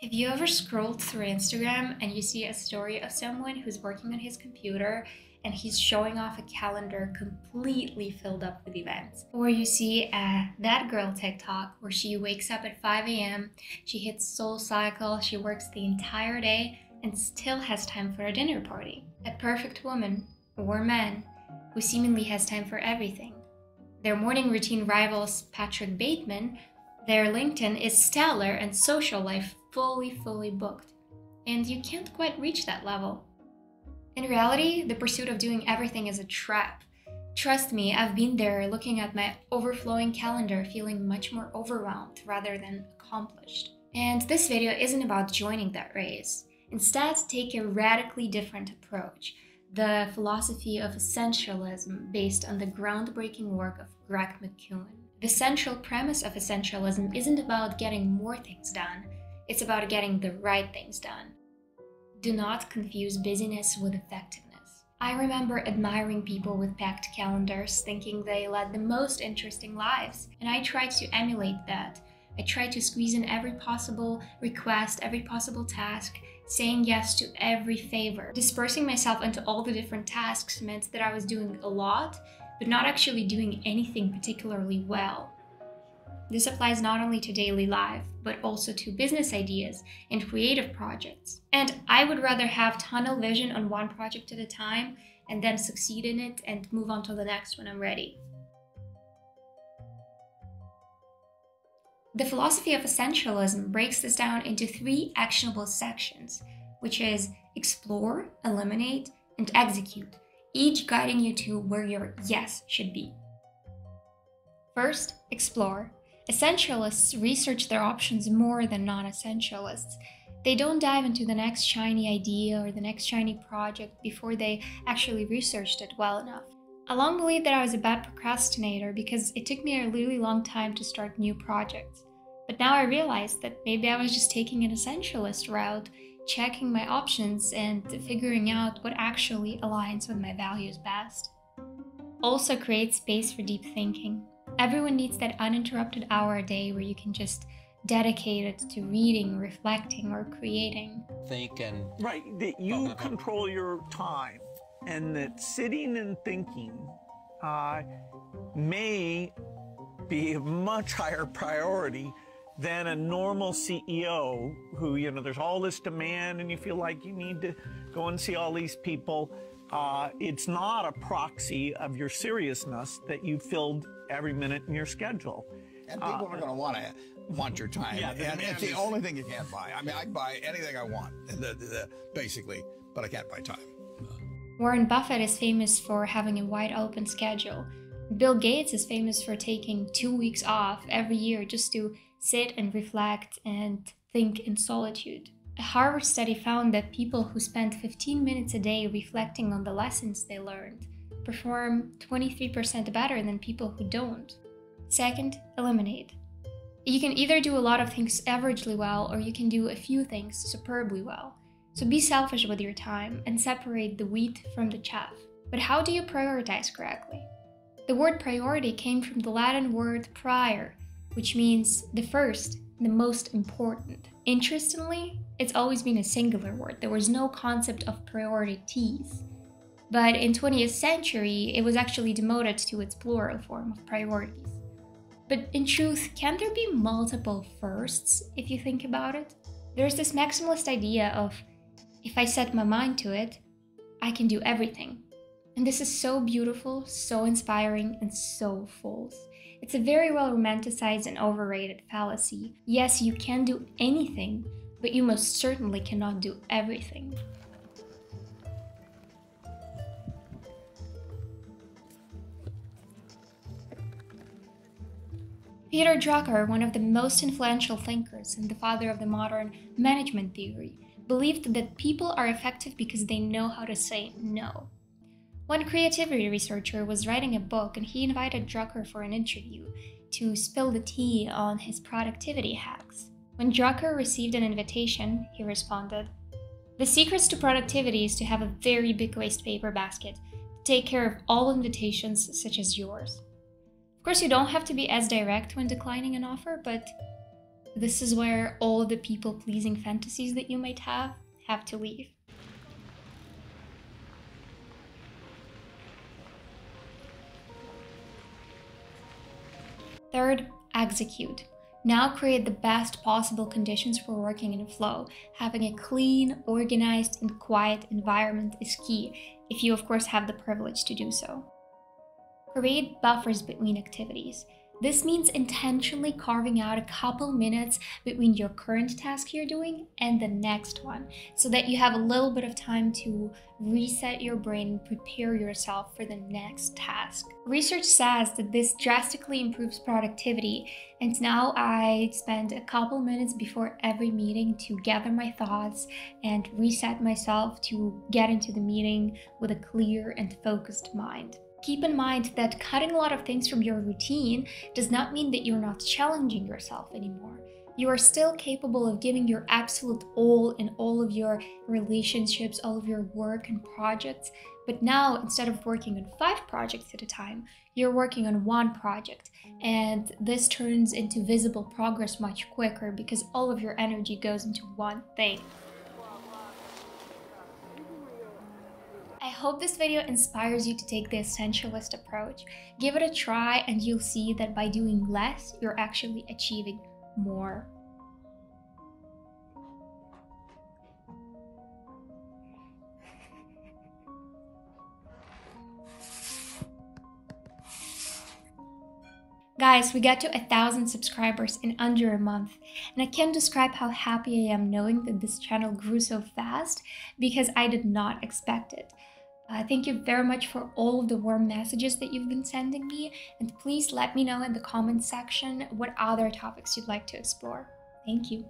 Have you ever scrolled through Instagram and you see a story of someone who's working on his computer and he's showing off a calendar completely filled up with events? Or you see a That Girl TikTok where she wakes up at 5 a.m., she hits Soul Cycle, she works the entire day and still has time for a dinner party. A perfect woman or man who seemingly has time for everything. Their morning routine rivals Patrick Bateman. Their LinkedIn is stellar and social life fully, fully booked. And you can't quite reach that level. In reality, the pursuit of doing everything is a trap. Trust me, I've been there looking at my overflowing calendar, feeling much more overwhelmed rather than accomplished. And this video isn't about joining that race. Instead, take a radically different approach the philosophy of essentialism based on the groundbreaking work of Greg McKeown. The central premise of essentialism isn't about getting more things done, it's about getting the right things done. Do not confuse busyness with effectiveness. I remember admiring people with packed calendars, thinking they led the most interesting lives, and I tried to emulate that. I tried to squeeze in every possible request, every possible task, saying yes to every favor. Dispersing myself into all the different tasks meant that I was doing a lot, but not actually doing anything particularly well. This applies not only to daily life, but also to business ideas and creative projects. And I would rather have tunnel vision on one project at a time and then succeed in it and move on to the next when I'm ready. The philosophy of essentialism breaks this down into three actionable sections, which is explore, eliminate, and execute, each guiding you to where your yes should be. First, explore. Essentialists research their options more than non essentialists. They don't dive into the next shiny idea or the next shiny project before they actually researched it well enough. I long believed that I was a bad procrastinator because it took me a really long time to start new projects. But now I realize that maybe I was just taking an essentialist route, checking my options and figuring out what actually aligns with my values best. Also create space for deep thinking. Everyone needs that uninterrupted hour a day where you can just dedicate it to reading, reflecting, or creating. Think and right that you control your time, and that sitting and thinking uh, may be a much higher priority than a normal CEO who, you know, there's all this demand and you feel like you need to go and see all these people. Uh, it's not a proxy of your seriousness that you filled every minute in your schedule. And people uh, are going to want to want your time. Yeah, and it's the only thing you can't buy. I mean, I buy anything I want, the, the, basically, but I can't buy time. Warren Buffett is famous for having a wide open schedule. Bill Gates is famous for taking two weeks off every year just to sit and reflect and think in solitude. A Harvard study found that people who spend 15 minutes a day reflecting on the lessons they learned perform 23% better than people who don't. Second, eliminate. You can either do a lot of things averagely well or you can do a few things superbly well. So be selfish with your time and separate the wheat from the chaff. But how do you prioritize correctly? The word priority came from the Latin word prior, which means the first, the most important. Interestingly, it's always been a singular word. There was no concept of priorities. But in 20th century, it was actually demoted to its plural form of priorities. But in truth, can there be multiple firsts if you think about it? There's this maximalist idea of if I set my mind to it, I can do everything. And this is so beautiful, so inspiring, and so false. It's a very well romanticized and overrated fallacy. Yes, you can do anything, but you most certainly cannot do everything. Peter Drucker, one of the most influential thinkers and the father of the modern management theory, believed that people are effective because they know how to say no. One creativity researcher was writing a book and he invited Drucker for an interview to spill the tea on his productivity hacks. When Drucker received an invitation, he responded, The secret to productivity is to have a very big waste paper basket to take care of all invitations such as yours. Of course, you don't have to be as direct when declining an offer, but this is where all the people pleasing fantasies that you might have have to leave. Third, execute. Now create the best possible conditions for working in flow. Having a clean, organized, and quiet environment is key, if you of course have the privilege to do so. Create buffers between activities. This means intentionally carving out a couple minutes between your current task you're doing and the next one, so that you have a little bit of time to reset your brain and prepare yourself for the next task. Research says that this drastically improves productivity, and now I spend a couple minutes before every meeting to gather my thoughts and reset myself to get into the meeting with a clear and focused mind. Keep in mind that cutting a lot of things from your routine does not mean that you're not challenging yourself anymore. You are still capable of giving your absolute all in all of your relationships, all of your work and projects. But now, instead of working on five projects at a time, you're working on one project. And this turns into visible progress much quicker because all of your energy goes into one thing. Hope this video inspires you to take the essentialist approach. Give it a try and you'll see that by doing less, you're actually achieving more. Guys, we got to a thousand subscribers in under a month, and I can't describe how happy I am knowing that this channel grew so fast because I did not expect it. Uh, thank you very much for all of the warm messages that you've been sending me, and please let me know in the comments section what other topics you'd like to explore. Thank you.